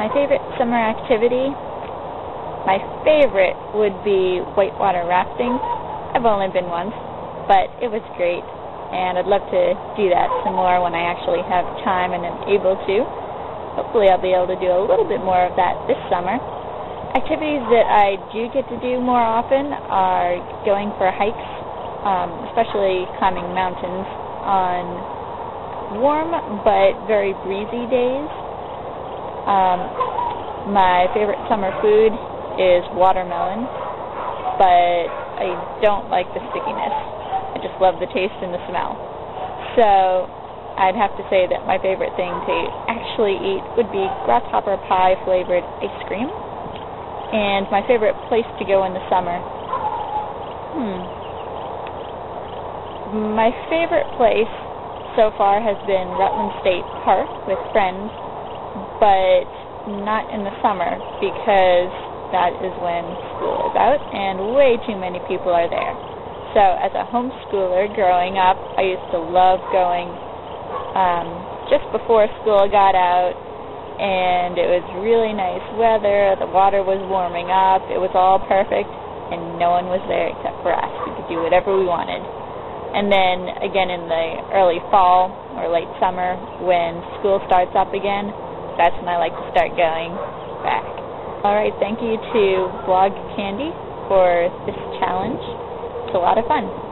My favorite summer activity? My favorite would be whitewater rafting. I've only been once, but it was great, and I'd love to do that some more when I actually have time and am able to. Hopefully I'll be able to do a little bit more of that this summer. Activities that I do get to do more often are going for hikes, um, especially climbing mountains on warm but very breezy days. Um, my favorite summer food is watermelon, but I don't like the stickiness. I just love the taste and the smell. So I'd have to say that my favorite thing to actually eat would be grasshopper pie flavored ice cream and my favorite place to go in the summer. Hmm. My favorite place so far has been Rutland State Park with friends, but not in the summer because that is when school is out and way too many people are there. So as a homeschooler growing up, I used to love going um, just before school got out and it was really nice weather. The water was warming up. It was all perfect, and no one was there except for us. We could do whatever we wanted. And then again in the early fall or late summer, when school starts up again, that's when I like to start going back. All right, thank you to Blog Candy for this challenge. It's a lot of fun.